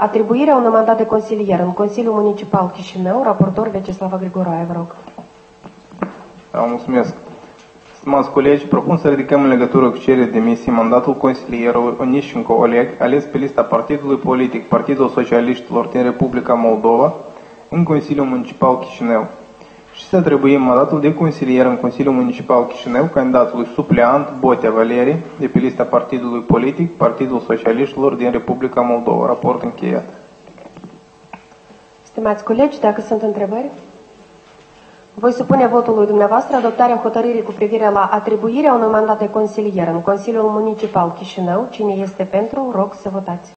Atribuirea unui mandat de consilier în Consiliul Municipal Chișinău, raportor Veceslava Grigoraie, vă rog. Da, mulțumesc. Stimați colegi, propun să ridicăm în legătură cu cererea de demisie mandatul consilierului Onișenko Oleg, ales pe lista partidului politic Partidul Socialiștilor din Republica Moldova, în Consiliul Municipal Chișinău. Și să atribuim mandatul de consilier în Consiliul Municipal Chișinău candidatului supleant Botea Valerii, de pe lista partidului politic Partidul Socialiștilor din Republica Moldova. Raport încheiat. Stimați colegi, dacă sunt întrebări, voi supune votului dumneavoastră adoptarea hotărârii cu privire la atribuirea unui mandat de consilier în Consiliul Municipal Chișinău. Cine este pentru, rog să votați.